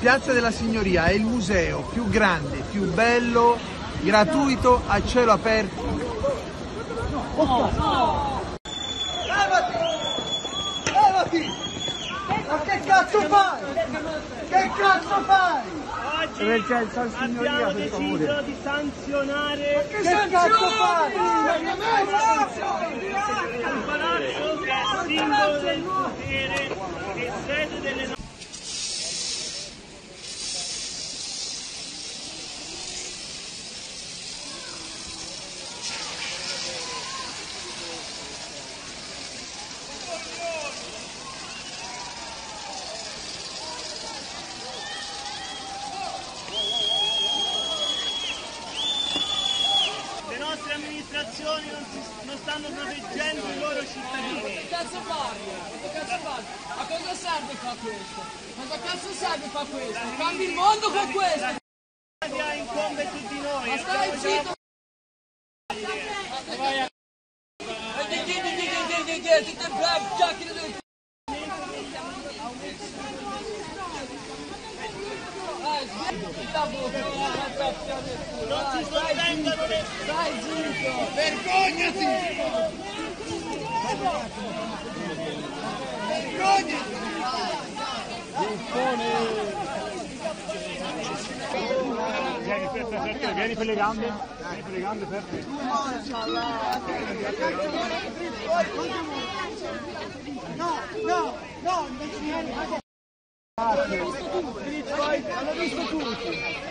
Piazza della Signoria è il museo più grande, più bello, gratuito, a cielo aperto. Levati! Levati! Ma che cazzo fai? Che cazzo fai? Il San Signoria, abbiamo per deciso favore? di sanzionare Che cazzo fai? il palazzo che è simbolo del potere e sede delle istituzioni non, si, non stanno proteggendo i loro cittadini. Ma che cazzo parli? Che cazzo parli? A cosa serve fa questo? Ma che cazzo serve fa questo? Cambi il mondo con questo! La media incombe tutti noi. Ma stai zitto! Tutte blackjack del c***o! Eh, smetti la bocca! Non ci sto dai, zitto! Vergognati! Vergognati! Vieni, aspetta, aspetta, vieni per le gambe, vieni per le gambe, Peppe. No, no, no, invece vieni, L'hanno visto tutti!